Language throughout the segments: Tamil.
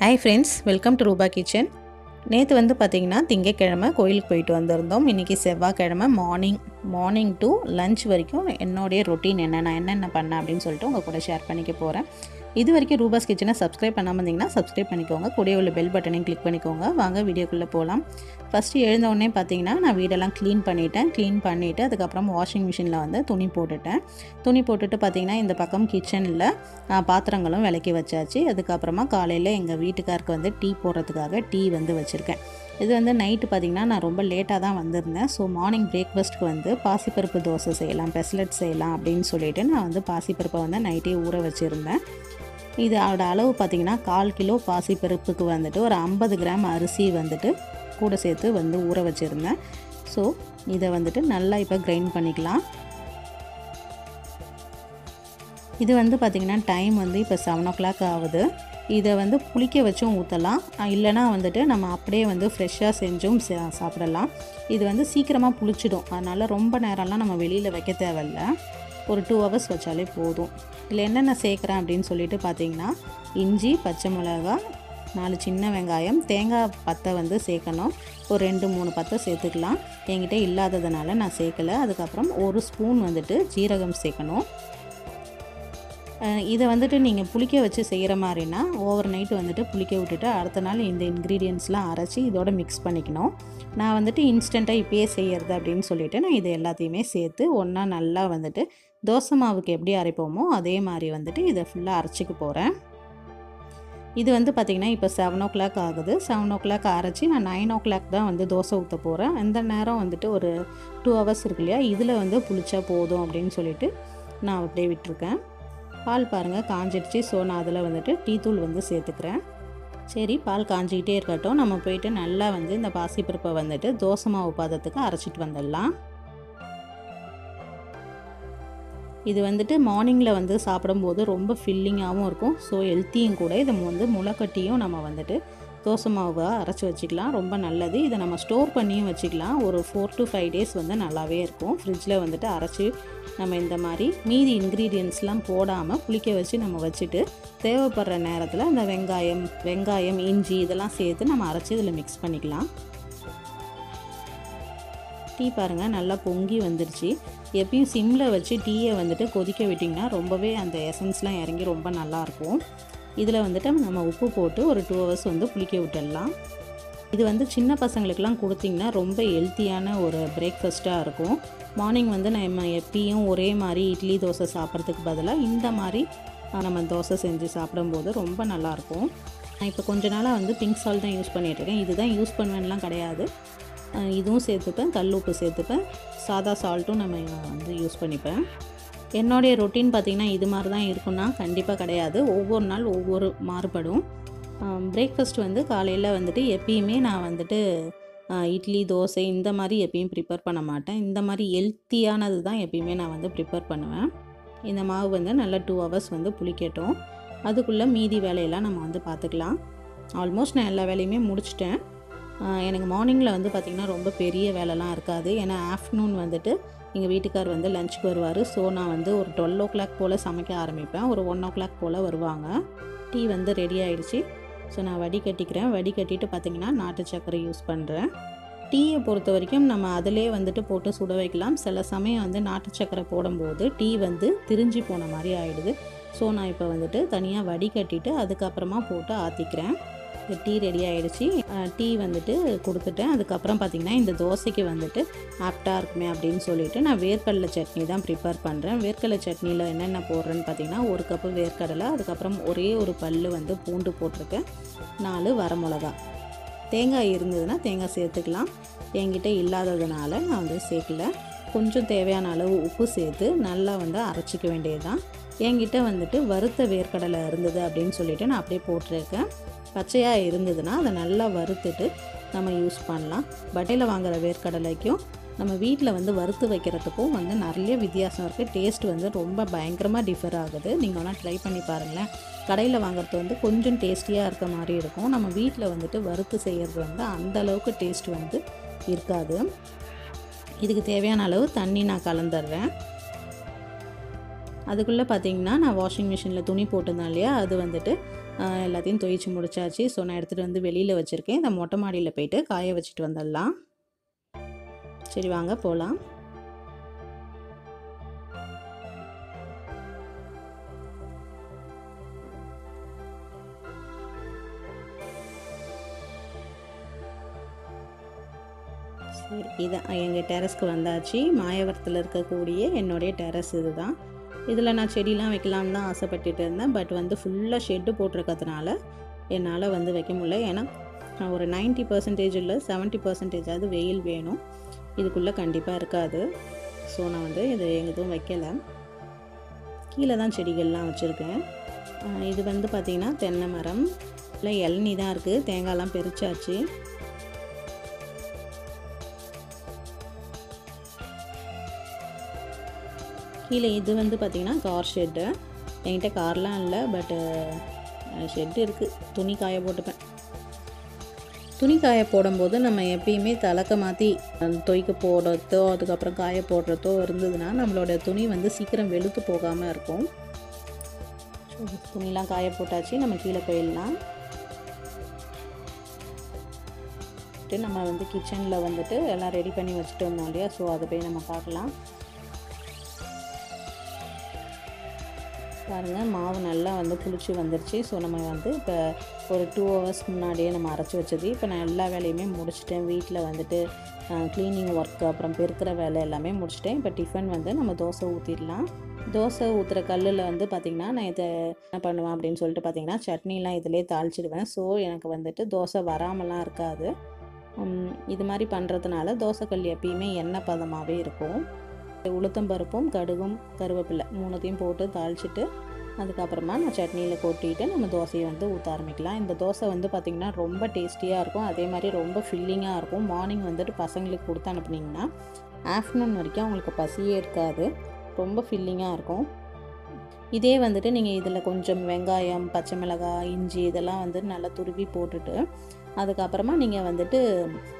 Hi friends welcome to Rupa kitchen நேற்று வந்து பார்த்திங்கன்னா திங்கக்கிழமை கோயிலுக்கு போயிட்டு வந்திருந்தோம். இன்றைக்கி செவ்வாய்க்கிழமை மார்னிங் மார்னிங் டு லஞ்ச் வரைக்கும் என்னுடைய ரொட்டீன் என்ன நான் என்னென்ன பண்ணேன் அப்படின்னு சொல்லிட்டு உங்கள் கூட ஷேர் பண்ணிக்க போகிறேன் இது வரைக்கும் ரூபாஸ் கிச்சனை சப்ஸ்கிரைப் பண்ணாமல் இருந்தீங்கன்னா சப்ஸ்கிரைப் பண்ணிக்கோங்க. கூடிய உள்ள பெல் பட்டனையும் கிளிக் பண்ணிக்கோங்க. வாங்க வீடியோக்குள்ளே போகலாம் ஃபஸ்ட்டு எழுந்த உடனே பார்த்தீங்கன்னா நான் வீடெல்லாம் க்ளீன் பண்ணிட்டேன். க்ளீன் பண்ணிவிட்டு அதுக்கப்புறம் வாஷிங் மிஷினில் வந்து துணி போட்டுட்டேன். துணி போட்டுட்டு பார்த்தீங்கன்னா இந்த பக்கம் கிச்சனில் பாத்திரங்களும் விளக்கி வச்சாச்சு. அதுக்கப்புறமா காலையில் எங்கள் வீட்டுக்காருக்கு வந்து டீ போடுறதுக்காக டீ வந்து வச்சுருக்கேன். இது வந்து நைட்டு பார்த்திங்கன்னா நான் ரொம்ப லேட்டாக தான் வந்திருந்தேன். ஸோ மார்னிங் பிரேக்ஃபாஸ்ட்க்கு வந்து பாசிப்பருப்பு தோசை செய்யலாம் பெஸ்லட் செய்யலாம் அப்படின்னு சொல்லிட்டு நான் வந்து பாசிப்பருப்பை வந்து நைட்டே ஊற வச்சுருந்தேன். இது அதோட அளவு பார்த்திங்கன்னா கால் கிலோ பாசிப்பருப்புக்கு வந்துட்டு ஒரு ஐம்பது கிராம் அரிசி வந்துட்டு கூட சேர்த்து வந்து ஊற வச்சுருந்தேன். ஸோ இதை வந்துட்டு நல்லா இப்போ கிரைண்ட் பண்ணிக்கலாம். இது வந்து பார்த்திங்கன்னா டைம் வந்து இப்போ செவன் ஓ கிளாக் ஆகுது. இதை வந்து புளிக்க வச்சும் ஊற்றலாம் இல்லைனா வந்துட்டு நம்ம அப்படியே வந்து ஃப்ரெஷ்ஷாக செஞ்சும் சாப்பிடலாம். இது வந்து சீக்கிரமாக புளிச்சிடும். அதனால் ரொம்ப நேரம்லாம் நம்ம வெளியில் வைக்க தேவையில்ல. ஒரு டூ ஹவர்ஸ் வச்சாலே போதும். இதில் என்னென்ன சேர்க்குறேன் அப்படின்னு சொல்லிட்டு பார்த்தீங்கன்னா இஞ்சி பச்சை மிளகா நாலு சின்ன வெங்காயம் தேங்காய் பத்தை வந்து சேர்க்கணும். ஒரு ரெண்டு மூணு பத்தை சேர்த்துக்கலாம். என்கிட்ட இல்லாததுனால நான் சேர்க்கல. அதுக்கப்புறம் ஒரு ஸ்பூன் வந்துட்டு ஜீரகம் சேர்க்கணும். இதை வந்துட்டு நீங்கள் புளிக்க வச்சு செய்கிற மாதிரினா ஓவர் நைட் வந்துட்டு புளிக்க விட்டுட்டு அடுத்த நாள் இந்த இன்க்ரீடியன்ஸ்லாம் அரைச்சி இதோட மிக்ஸ் பண்ணிக்கணும். நான் வந்துட்டு இன்ஸ்டண்ட்டாக இப்பயே செய்கிறது அப்படின்னு சொல்லிவிட்டு நான் இதை எல்லாத்தையுமே சேர்த்து ஒன்றா நல்லா வந்துட்டு தோசை மாவுக்கு எப்படி அரைப்போமோ அதே மாதிரி வந்துட்டு இதை ஃபுல்லாக அரைச்சிக்க போகிறேன் இது வந்து பார்த்திங்கன்னா இப்போ செவன் ஓ கிளாக் ஆகுது. செவன் ஓ கிளாக் அரைச்சி நான் நைன் ஓ கிளாக் தான் வந்து தோசை ஊற்ற போகிறேன் அந்த நேரம் வந்துட்டு ஒரு டூ ஹவர்ஸ் இருக்கு இல்லையா? இதில் வந்து புளிச்சா போதும் அப்படின்னு சொல்லிட்டு நான் அப்படியே விட்டுருக்கேன். பால் பாருங்கள் காஞ்சிடுச்சு. ஸோ நான் அதில் வந்துட்டு டீ தூள் வந்து சேர்த்துக்கிறேன். சரி பால் காஞ்சிக்கிட்டே இருக்கட்டும். நம்ம போயிட்டு நல்லா வந்து இந்த பாசிப்பருப்பை வந்துட்டு தோசை மாவு பாதத்துக்கு அரைச்சிட்டு வந்துடலாம். இது வந்துட்டு மார்னிங்கில் வந்து சாப்பிடும்போது ரொம்ப ஃபில்லிங்காகவும் இருக்கும். ஸோ ஹெல்த்தியும் கூட. இதை வந்து முளைக்கட்டியும் நம்ம வந்துட்டு தோசை மாவை அரைச்சி வச்சுக்கலாம். ரொம்ப நல்லது. இதை நம்ம ஸ்டோர் பண்ணியும் வச்சுக்கலாம். ஒரு ஃபோர் டு ஃபைவ் டேஸ் வந்து நல்லாவே இருக்கும். ஃப்ரிட்ஜில் வந்துட்டு அரைச்சி நம்ம இந்த மாதிரி மீதி இன்க்ரீடியன்ஸ்லாம் போடாமல் புளிக்க வச்சு நம்ம வச்சுட்டு தேவைப்படுற நேரத்தில் அந்த வெங்காயம் வெங்காயம் இஞ்சி இதெல்லாம் சேர்த்து நம்ம அரைச்சி இதில் மிக்ஸ் பண்ணிக்கலாம். டீ பாருங்கள் நல்லா பொங்கி வந்துருச்சு. எப்பயும் சிம்மில் வச்சு டீயை வந்துட்டு கொதிக்க விட்டிங்கன்னா ரொம்பவே அந்த எசன்ஸ்லாம் இறங்கி ரொம்ப நல்லாயிருக்கும். இதில் வந்துட்டு நம்ம உப்பு போட்டு ஒரு டூ ஹவர்ஸ் வந்து புளிக்க விட்டுடலாம். இது வந்து சின்ன பசங்களுக்கெல்லாம் கொடுத்தீங்கன்னா ரொம்ப ஹெல்த்தியான ஒரு பிரேக்ஃபஸ்ட்டாக இருக்கும். மார்னிங் வந்து நம்ம எப்பயும் ஒரே மாதிரி இட்லி தோசை சாப்பிட்றதுக்கு பதிலாக இந்த மாதிரி நம்ம தோசை செஞ்சு சாப்பிடும்போது ரொம்ப நல்லாயிருக்கும். நான் இப்போ கொஞ்ச நாளாக வந்து பிங்க் சால்ட் தான் யூஸ் பண்ணிகிட்ருக்கேன் இதுதான் யூஸ் பண்ணுவேன்லாம் கிடையாது. இதுவும் சேர்த்துப்பேன் கல் உப்பு சேர்த்துப்பேன். சாதா சால்ட்டும் நம்ம வந்து யூஸ் பண்ணிப்பேன். என்னுடைய ரொட்டீன் பார்த்திங்கன்னா இது மாதிரி தான் இருக்குன்னா கண்டிப்பாக கிடையாது. ஒவ்வொரு நாள் ஒவ்வொரு மாறுபடும். பிரேக்ஃபாஸ்ட் வந்து காலையில் வந்துட்டு எப்பயுமே நான் வந்துட்டு இட்லி தோசை இந்த மாதிரி எப்பயும் ப்ரிப்பேர் பண்ண மாட்டேன். இந்த மாதிரி ஹெல்த்தியானது தான் எப்பயுமே நான் வந்து ப்ரிப்பேர் பண்ணுவேன். இந்த மாவு வந்து நல்லா டூ ஹவர்ஸ் வந்து புளிக்கட்டும். அதுக்குள்ளே மீதி வேலையெல்லாம் நம்ம வந்து பார்த்துக்கலாம். ஆல்மோஸ்ட் நான் எல்லா வேலையுமே முடிச்சிட்டேன். எனக்கு மார்னிங்கில் வந்து பார்த்திங்கன்னா ரொம்ப பெரிய வேலைலாம் இருக்காது. ஏன்னா ஆஃப்டர்நூன் வந்துட்டு எங்கள் வீட்டுக்கார் வந்து லஞ்சுக்கு வருவார். ஸோ நான் வந்து ஒரு டுவெல் ஓ கிளாக் போல் சமைக்க ஆரம்பிப்பேன். ஒரு ஒன் ஓ கிளாக் போல் வருவாங்க. டீ வந்து ரெடி ஆகிடுச்சி ஸோ நான் வடிகட்டிக்கிறேன் வடிகட்டிட்டு பார்த்தீங்கன்னா நாட்டு சர்க்கரை யூஸ் பண்ணுறேன் டீயை பொறுத்த வரைக்கும் நம்ம அதிலே வந்துட்டு போட்டு சுட வைக்கலாம். சில சமயம் வந்து நாட்டு சர்க்கரை போடும்போது டீ வந்து திரிஞ்சு போன மாதிரி ஆகிடுது ஸோ நான் இப்போ வந்துட்டு தனியாக வடிகட்டிட்டு அதுக்கப்புறமா போட்டு ஆற்றிக்கிறேன் டீ ரெடி ஆகிடுச்சி டீ வந்துட்டு கொடுத்துட்டேன். அதுக்கப்புறம் பார்த்திங்கன்னா இந்த தோசைக்கு வந்துட்டு ஆப்டாக இருக்குமே அப்படின்னு சொல்லிட்டு நான் வேர்க்கடலை சட்னி தான் ப்ரிப்பேர் பண்ணுறேன் வேர்க்கடலை சட்னியில் என்னென்ன போடுறேன்னு பார்த்தீங்கன்னா ஒரு கப்பு வேர்க்கடலை அதுக்கப்புறம் ஒரே ஒரு பல் வந்து பூண்டு போட்டிருக்கேன். நாலு வரமிளகா. தேங்காய் இருந்ததுன்னா தேங்காய் சேர்த்துக்கலாம். என்கிட்ட இல்லாததுனால நான் வந்து சேர்க்கல. கொஞ்சம் தேவையான அளவு உப்பு சேர்த்து நல்லா வந்து அரைச்சிக்க வேண்டியது தான் என்கிட்ட வந்துட்டு வறுத்த வேர்க்கடலை இருந்தது அப்படின்னு சொல்லிட்டு நான் அப்படியே போட்டிருக்கேன். பச்சையாக இருந்ததுன்னா அதை நல்லா வறுத்துட்டு நம்ம யூஸ் பண்ணலாம். பட்டையில் வாங்குகிற வேர்க்கடலைக்கும் நம்ம வீட்டில் வந்து வறுத்து வைக்கிறதுக்கும் வந்து நிறைய வித்தியாசம் இருக்குது டேஸ்ட் வந்து ரொம்ப பயங்கரமாக டிஃபர் ஆகுது. நீங்கள் வேணால் ட்ரை பண்ணி பாருங்களேன். கடையில் வாங்குறது வந்து கொஞ்சம் டேஸ்டியாக இருக்க மாதிரி இருக்கும். நம்ம வீட்டில் வந்துட்டு வறுத்து செய்கிறது வந்து அந்த அளவுக்கு டேஸ்ட் வந்து இருக்காது. இதுக்கு தேவையான அளவு தண்ணி நான் கலந்துடுறேன். அதுக்குள்ளே பார்த்தீங்கன்னா நான் வாஷிங் மிஷினில் துணி போட்டிருந்தேன் இல்லையா? அது வந்துட்டு எல்லாத்தையும் துவைச்சி முடிச்சாச்சு. ஸோ நான் எடுத்துகிட்டு வந்து வெளியில் வச்சுருக்கேன். இந்த மொட்டை மாடியில் போயிட்டு காய வச்சுட்டு வந்துடலாம். சரி வாங்க போகலாம் சரி இதான் எங்கள் டெரஸ்க்கு வந்தாச்சு. மாயவரத்தில் இருக்கக்கூடிய என்னுடைய டெரஸ் இதுதான். இதில் நான் செடிலாம் வைக்கலாம்னு தான் ஆசைப்பட்டுட்டு இருந்தேன். பட் வந்து ஃபுல்லாக ஷெட்டு போட்டிருக்கிறதுனால என்னால் வந்து வைக்க முடியல. ஏன்னா ஒரு 90% பர்சன்டேஜ் இல்லை செவன்ட்டி பர்சன்டேஜாவது வெயில் வேணும். இதுக்குள்ளே கண்டிப்பாக இருக்காது. ஸோ நான் வந்து இது எதுவும் வைக்கலை. கீழே தான் செடிகள்லாம் வச்சுருக்கேன். இது வந்து பார்த்திங்கன்னா தென்னை மரம். இல்லை இளநீ தான் இருக்குது. தேங்காய்லாம் பெரிச்சாச்சு கீழே இது வந்து பார்த்திங்கன்னா கார் ஷெட்டு என்கிட்ட கார்லாம் இல்லை பட்டு ஷெட்டு இருக்குது துணி காய போட்டுப்பேன். துணி காய போடும்போது நம்ம எப்பயுமே தலக்க மாற்றி துவைக்க போடுறதோ அதுக்கப்புறம் காய போடுறதோ இருந்ததுன்னா நம்மளோட துணி வந்து சீக்கிரம் வெளுத்து போகாமல் இருக்கும். துணிலாம் காய போட்டாச்சு. நம்ம கீழே போயிடலாம். நம்ம வந்து கிச்சனில் வந்துட்டு எல்லாம் ரெடி பண்ணி வச்சுட்டு வந்தோம் இல்லையா? ஸோ அதை போய் நம்ம பார்க்கலாம். பாருங்கள் மாவு நல்லா வந்து புளிச்சு வந்துருச்சு. ஸோ நம்ம வந்து இப்போ ஒரு டூ ஹவர்ஸ் முன்னாடியே நம்ம அரைச்சி வச்சது. இப்போ நான் எல்லா வேலையுமே முடிச்சிட்டேன். வீட்டில் வந்துட்டு க்ளீனிங் ஒர்க் அப்புறம் பெருக்கிற வேலை எல்லாமே முடிச்சிட்டேன். இப்போ டிஃபன் வந்து நம்ம தோசை ஊற்றிடலாம் தோசை ஊற்றுற கல்லில் வந்து பார்த்திங்கன்னா நான் இதை என்ன பண்ணுவேன் அப்படின்னு சொல்லிட்டு பார்த்திங்கன்னா சட்னிலாம் இதிலே தாளிச்சிடுவேன். ஸோ எனக்கு வந்துட்டு தோசை வராமலாம் இருக்காது. இது மாதிரி பண்ணுறதுனால தோசைக்கல் எப்பயுமே எண்ணெய் பதமாகவே இருக்கும். உளுத்தம்பருப்பும் கடுகும் கருவேப்பிலை மூணுத்தையும் போட்டு தாளிச்சிட்டு அதுக்கப்புறமா நான் சட்னியில் கொட்டிட்டு நம்ம தோசையை வந்து ஊற்ற ஆரம்பிக்கலாம். இந்த தோசை வந்து பார்த்திங்கன்னா ரொம்ப டேஸ்டியாக இருக்கும். அதே மாதிரி ரொம்ப ஃபில்லிங்காக இருக்கும். மார்னிங் வந்துட்டு பசங்களுக்கு கொடுத்து அனுப்புனீங்கன்னா ஆஃப்டர்நூன் வரைக்கும் அவங்களுக்கு பசியே இருக்காது. ரொம்ப ஃபில்லிங்காக இருக்கும். இதே வந்துட்டு நீங்கள் இதில் கொஞ்சம் வெங்காயம் பச்சை மிளகாய் இஞ்சி இதெல்லாம் வந்து நல்லா துருவி போட்டுட்டு அதுக்கப்புறமா நீங்கள் வந்துட்டு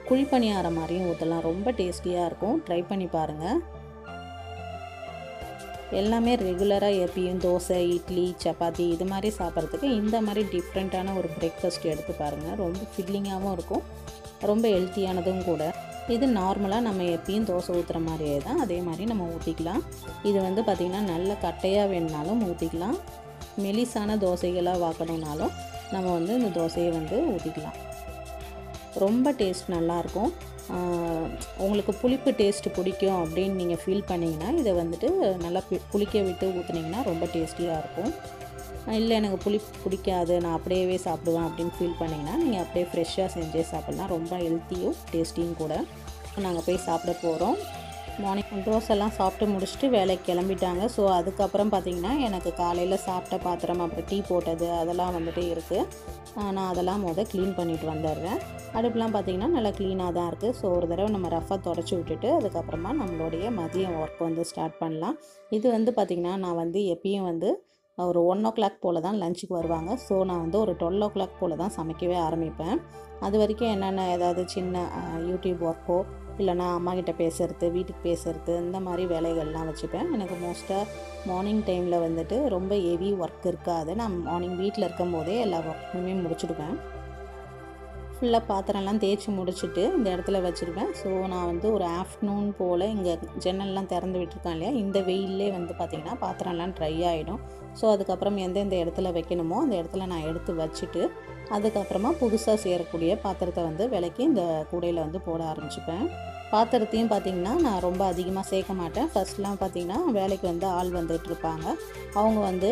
குழிப்பணியாரம் மாதிரியும் ஊற்றலாம் ரொம்ப டேஸ்டியாக இருக்கும். ட்ரை பண்ணி பாருங்கள் எல்லாமே ரெகுலராக எப்பயும் தோசை இட்லி சப்பாத்தி இது மாதிரி சாப்பிட்றதுக்கு இந்த மாதிரி டிஃப்ரெண்ட்டான ஒரு பிரேக்ஃபாஸ்ட் எடுத்து பாருங்கள் ரொம்ப ஃபில்லிங்காகவும் இருக்கும். ரொம்ப ஹெல்த்தியானதும் கூட. இது நார்மலாக நம்ம எப்பயும் தோசை ஊற்றுற மாதிரியே தான். அதே மாதிரி நம்ம ஊற்றிக்கலாம் இது வந்து பார்த்திங்கன்னா நல்ல கட்டையாக வேணுனாலும் ஊற்றிக்கலாம் மெலிசான தோசைகளாக வாக்கணுன்னாலும் நம்ம வந்து இந்த தோசையை வந்து ஊற்றிக்கலாம் ரொம்ப டேஸ்ட் நல்லாயிருக்கும் உங்களுக்கு புளிப்பு டேஸ்ட்டு பிடிக்கும் அப்படின்னு நீங்கள் ஃபீல் பண்ணிங்கன்னா இதை வந்துட்டு நல்லா புளிக்க விட்டு ஊற்றுனீங்கன்னா ரொம்ப டேஸ்டியாக இருக்கும். இல்லை எனக்கு புளிப்பு பிடிக்காது நான் அப்படியே சாப்பிடுவேன் அப்படின்னு ஃபீல் பண்ணிங்கன்னா நீங்கள் அப்படியே ஃப்ரெஷ்ஷாக செஞ்சே சாப்பிட்லாம். ரொம்ப ஹெல்த்தியும் டேஸ்டியும் கூட. நாங்கள் போய் சாப்பிட போகிறோம் மார்னிங் தோசைலாம் சாப்பிட்டு முடிச்சுட்டு வேலைக்கு கிளம்பிட்டாங்க. ஸோ அதுக்கப்புறம் பார்த்தீங்கன்னா எனக்கு காலையில் சாப்பிட்ட பாத்திரம் அப்புறம் டீ போட்டது அதெல்லாம் வந்துட்டு இருக்குது நான் அதெல்லாம் முத க்ளீன் பண்ணிட்டு வந்துடுறேன். அடுப்புலாம் பார்த்திங்கன்னா நல்லா க்ளீனாக தான் இருக்குது ஸோ ஒரு தடவை நம்ம ரஃபாக தொடச்சி விட்டுட்டு அதுக்கப்புறமா நம்மளுடைய மதியம் ஒர்க் வந்து ஸ்டார்ட் பண்ணலாம். இது வந்து பார்த்திங்கன்னா நான் வந்து எப்பயும் வந்து ஒரு ஒன் ஓ கிளாக் போல் தான் லஞ்சுக்கு வருவாங்க. ஸோ நான் வந்து ஒரு டுவெல் ஓ கிளாக் போல் தான் சமைக்கவே ஆரம்பிப்பேன். அது வரைக்கும் என்னென்ன ஏதாவது சின்ன யூடியூப் ஒர்க்கோ இல்லைனா அம்மா கிட்ட பேசுறது வீட்டுக்கு பேசுறது இந்த மாதிரி வேலைகள்லாம் வச்சுப்பேன். எனக்கு மோஸ்ட்டாக மார்னிங் டைமில் வந்துட்டு ரொம்ப ஹெவி ஒர்க் இருக்காது. நான் மார்னிங் வீட்டில் இருக்கும் போதே எல்லா ஒர்க்குமே முடிச்சுடுவேன். ஃபுல்லாக பாத்திரம்லாம் தேய்ச்சி முடிச்சுட்டு இந்த இடத்துல வச்சுருவேன். ஸோ நான் வந்து ஒரு ஆஃப்டர்நூன் போல் இங்கே ஜன்னல்லாம் திறந்து விட்டுருக்கேன் இல்லையா? இந்த வெயிலே வந்து பார்த்திங்கன்னா பாத்திரம்லாம் ட்ரை ஆகிடும் ஸோ அதுக்கப்புறம் எந்தெந்த இடத்துல வைக்கணுமோ அந்த இடத்துல நான் எடுத்து வச்சுட்டு அதுக்கப்புறமா புதுசாக சேரக்கூடிய பாத்திரத்தை வந்து விலைக்கு இந்த கூடையில் வந்து போட ஆரம்பிச்சுப்பேன். பாத்திரத்தையும் பார்த்திங்கன்னா நான் ரொம்ப அதிகமாக சேர்க்க மாட்டேன். ஃபர்ஸ்ட்லாம் பார்த்திங்கன்னா வேலைக்கு வந்து ஆள் வந்துட்டு இருப்பாங்க. அவங்க வந்து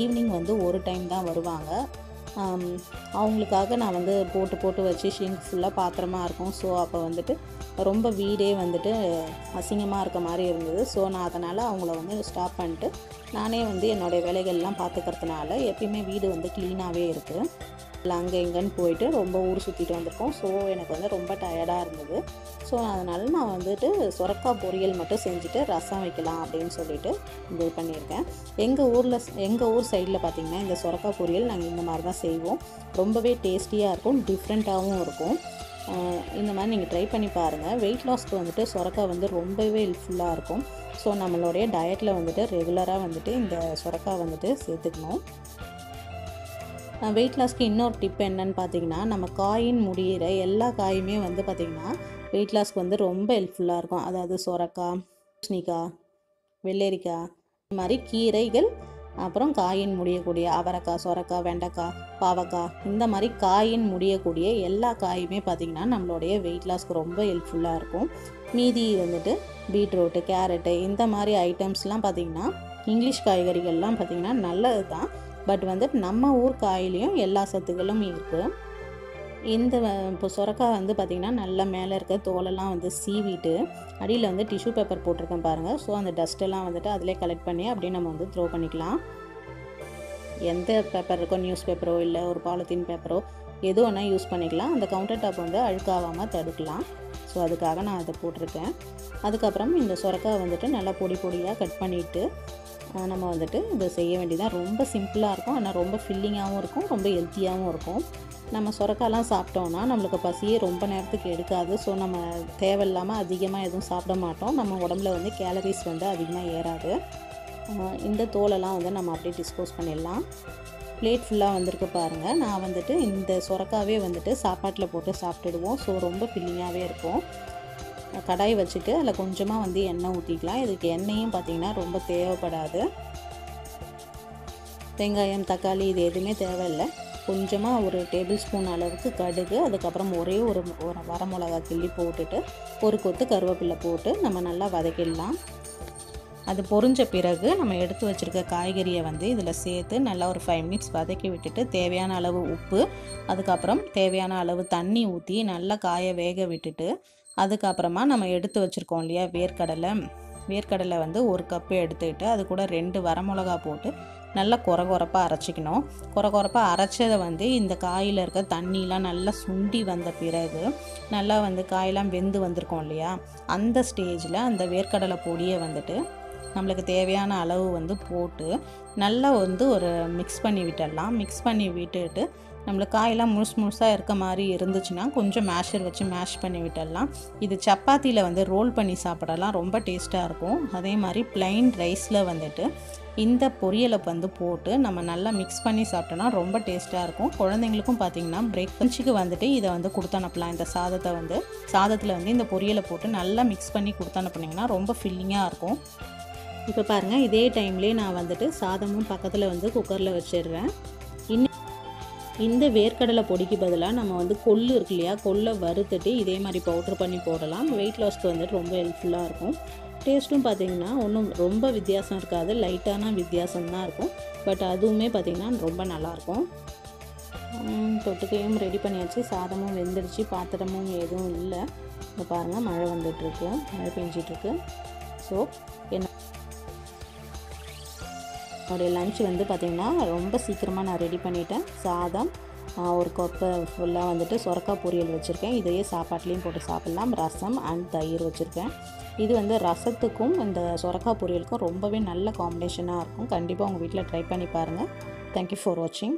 ஈவினிங் வந்து ஒரு டைம் தான் வருவாங்க. அவங்களுக்காக நான் வந்து போட்டு போட்டு வச்சு ஷிங்க் ஃபுல்லாக பாத்திரமாக இருக்கும். ஸோ அப்போ வந்துட்டு ரொம்ப வீடே வந்துட்டு அசிங்கமாக இருக்க மாதிரி இருந்தது. ஸோ நான் அதனால் அவங்கள வந்து ஸ்டாப் பண்ணிட்டு நானே வந்து என்னுடைய வேலைகள்லாம் பார்த்துக்கிறதுனால எப்பயுமே வீடு வந்து க்ளீனாகவே இருக்குது அங்கே இங்கேன்னு போயிட்டு ரொம்ப ஊர் சுற்றிட்டு வந்திருக்கோம். ஸோ எனக்கு வந்து ரொம்ப டயர்டாக இருந்தது. ஸோ அதனால் நான் வந்துட்டு சுரக்காய் பொரியல் மட்டும் செஞ்சுட்டு ரசம் வைக்கலாம் அப்படின்னு சொல்லிட்டு இது பண்ணியிருக்கேன். எங்கள் ஊரில் எங்கள் ஊர் சைடில் பார்த்திங்கன்னா இந்த சுரக்காய் பொரியல் நாங்கள் இந்த மாதிரி தான் செய்வோம். ரொம்பவே டேஸ்டியாக இருக்கும் டிஃப்ரெண்ட்டாகவும் இருக்கும். இந்த மாதிரி நீங்கள் ட்ரை பண்ணி பாருங்கள் வெயிட் லாஸ்க்கு வந்துட்டு சுரக்காய் வந்து ரொம்பவே ஹெல்ப்ஃபுல்லாக இருக்கும். ஸோ நம்மளுடைய டயட்டில் வந்துட்டு ரெகுலராக வந்துட்டு இந்த சுரக்காய் வந்துட்டு சேர்த்துக்கணும். வெயிட் லாஸ்க்கு இன்னொரு டிப் என்னன்னு பார்த்தீங்கன்னா நம்ம காயின் முடியிற எல்லா காயுமே வந்து பார்த்திங்கன்னா வெயிட் லாஸ்க்கு வந்து ரொம்ப ஹெல்ப்ஃபுல்லாக இருக்கும். அதாவது சொரக்காய் பூசணிக்காய் வெள்ளரிக்காய் இந்த மாதிரி கீரைகள் அப்புறம் காயின் முடியக்கூடிய அவரைக்காய் சொரக்காய் வெண்டைக்காய் பாவக்காய் இந்த மாதிரி காயின் முடியக்கூடிய எல்லா காயுமே பார்த்திங்கன்னா நம்மளுடைய வெயிட் லாஸ்க்கு ரொம்ப ஹெல்ப்ஃபுல்லாக இருக்கும். மீதி வந்துட்டு பீட்ரூட்டு கேரட்டு இந்த மாதிரி ஐட்டம்ஸ்லாம் பார்த்திங்கன்னா இங்கிலீஷ் காய்கறிகள்லாம் பார்த்திங்கன்னா நல்லது தான் பட் வந்து நம்ம ஊர் காயிலையும் எல்லா சத்துக்களும் இருக்குது இந்த இப்போ சுரக்காய் வந்து பார்த்திங்கன்னா நல்லா மேலே இருக்க தோலெல்லாம் வந்து சீவிட்டு அடியில் வந்து டிஷ்யூ பேப்பர் போட்டிருக்கேன் பாருங்கள் ஸோ அந்த டஸ்ட்டெல்லாம் வந்துட்டு அதிலே கலெக்ட் பண்ணி அப்படியே நம்ம வந்து த்ரோ பண்ணிக்கலாம். எந்த பேப்பர் இருக்கோ நியூஸ் பேப்பரோ இல்லை ஒரு பாலித்தீன் பேப்பரோ எது வேணால் யூஸ் பண்ணிக்கலாம். அந்த கவுண்டர் டாப் வந்து அழுக்காகாமல் தடுக்கலாம். ஸோ அதுக்காக நான் அதை போட்டிருக்கேன். அதுக்கப்புறம் இந்த சுரக்காய் வந்துட்டு நல்லா பொடி பொடியாக கட் பண்ணிவிட்டு நம்ம வந்துட்டு இதை செய்ய வேண்டியதான் ரொம்ப சிம்பிளாக இருக்கும். ஆனால் ரொம்ப ஃபில்லிங்காகவும் இருக்கும். ரொம்ப ஹெல்த்தியாகவும் இருக்கும். நம்ம சுரக்காலாம் சாப்பிட்டோன்னா நம்மளுக்கு பசியே ரொம்ப நேரத்துக்கு எடுக்காது. ஸோ நம்ம தேவையில்லாமல் அதிகமாக எதுவும் சாப்பிட மாட்டோம். நம்ம உடம்புல வந்து கேலரிஸ் வந்து அதிகமாக ஏறாது. இந்த தோலெல்லாம் வந்து நம்ம அப்படியே டிஸ்போஸ் பண்ணிடலாம். பிளேட் ஃபுல்லாக வந்திருக்கு பாருங்கள் நான் வந்துட்டு இந்த சுரக்காவே வந்துட்டு சாப்பாட்டில் போட்டு சாப்பிட்டுடுவோம். ஸோ ரொம்ப ஃபில்லிங்காகவே இருக்கும். கடாய் வச்சுட்டு அதில் கொஞ்சமாக வந்து எண்ணெய் ஊற்றிக்கலாம் இதுக்கு எண்ணெயும் பார்த்திங்கன்னா ரொம்ப தேவைப்படாது. வெங்காயம் தக்காளி இது எதுவுமே தேவையில்லை. கொஞ்சமாக ஒரு டேபிள் ஸ்பூன் அளவுக்கு கடுகு அதுக்கப்புறம் ஒரே ஒரு ஒரு வரமிளகா கிள்ளி போட்டுட்டு ஒரு கொத்து கருவேப்பிலை போட்டு நம்ம நல்லா வதக்கிடலாம். அது பொரிஞ்ச பிறகு நம்ம எடுத்து வச்சுருக்க காய்கறியை வந்து இதில் சேர்த்து நல்லா ஒரு ஃபைவ் மினிட்ஸ் வதக்கி விட்டுட்டு தேவையான அளவு உப்பு அதுக்கப்புறம் தேவையான அளவு தண்ணி ஊற்றி நல்லா காயை வேக விட்டுட்டு அதுக்கப்புறமா நம்ம எடுத்து வச்சுருக்கோம் இல்லையா வேர்க்கடலை. வேர்க்கடலை வந்து ஒரு கப்பு எடுத்துக்கிட்டு அது கூட ரெண்டு வரமிளகா போட்டு நல்லா குறகுறப்பாக அரைச்சிக்கணும். குறகுறப்பாக அரைச்சதை வந்து இந்த காயில் இருக்க தண்ணிலாம் நல்லா சுண்டி வந்த பிறகு நல்லா வந்து காயெல்லாம் வெந்து வந்திருக்கோம் இல்லையா அந்த ஸ்டேஜில் அந்த வேர்க்கடலை பொடியை வந்துட்டு நம்மளுக்கு தேவையான அளவு வந்து போட்டு நல்லா வந்து ஒரு மிக்ஸ் பண்ணி விட்டுடலாம். மிக்ஸ் பண்ணி விட்டுட்டு நம்மளுக்கு காயெல்லாம் முழுசு முழுசாக இருக்க மாதிரி இருந்துச்சுன்னா கொஞ்சம் மேஷர் வச்சு மேஷ் பண்ணி விட்டுடலாம். இது சப்பாத்தியில் வந்து ரோல் பண்ணி சாப்பிடலாம். ரொம்ப டேஸ்ட்டாக இருக்கும். அதே மாதிரி ப்ளைன் ரைஸில் வந்துட்டு இந்த பொரியலை வந்து போட்டு நம்ம நல்லா மிக்ஸ் பண்ணி சாப்பிட்டோன்னா ரொம்ப டேஸ்ட்டாக இருக்கும். குழந்தைங்களுக்கும் பார்த்தீங்கன்னா பிரேக் லஞ்சுக்கு வந்துட்டு இதை வந்து கொடுத்து அனுப்பலாம். இந்த சாதத்தை வந்து சாதத்தில் வந்து இந்த பொரியலை போட்டு நல்லா மிக்ஸ் பண்ணி கொடுத்து அனுப்புனீங்கன்னா ரொம்ப ஃபில்லிங்காக இருக்கும். இப்போ பாருங்கள் இதே டைம்லேயே நான் வந்துட்டு சாதமும் பக்கத்தில் வந்து குக்கரில் வச்சிடுறேன். இன்னும் இந்த வேர்க்கடலை பொடிக்கு பதிலாக நம்ம வந்து கொள்ளு இருக்கு இல்லையா கொல்லை வறுத்துட்டு இதே மாதிரி பவுட்ரு பண்ணி போடலாம். வெயிட் லாஸ்க்கு வந்துட்டு ரொம்ப ஹெல்ப்ஃபுல்லாக இருக்கும். டேஸ்ட்டும் பார்த்தீங்கன்னா ஒன்றும் ரொம்ப வித்தியாசம் இருக்காது லைட்டான வித்தியாசம் தான் இருக்கும். பட் அதுவுமே பார்த்திங்கன்னா ரொம்ப நல்லாயிருக்கும் தொட்டுக்கையும் ரெடி பண்ணியாச்சு. சாதமும் வெந்துடுச்சு. பாத்திரமும் எதுவும் இல்லை. இப்போ பாருங்கள் மழை வந்துட்டுருக்கு மழை பெஞ்சிட்ருக்கு ஸோ என்ன என்னுடைய லன்ச் வந்து பார்த்திங்கன்னா ரொம்ப சீக்கிரமாக நான் ரெடி பண்ணிட்டேன். சாதம் ஒரு கொப்பை ஃபுல்லாக வந்துட்டு சொரக்காய் பொரியல் வச்சுருக்கேன். இதையே சாப்பாட்லேயும் போட்டு சாப்பிட்லாம். ரசம் அண்ட் தயிர் வச்சுருக்கேன். இது வந்து ரசத்துக்கும் இந்த சொரக்காய் பொரியலுக்கும் ரொம்பவே நல்ல காம்பினேஷனாக இருக்கும். கண்டிப்பாக உங்கள் வீட்டில் ட்ரை பண்ணி பாருங்கள் தேங்க்யூ ஃபார் வாட்சிங்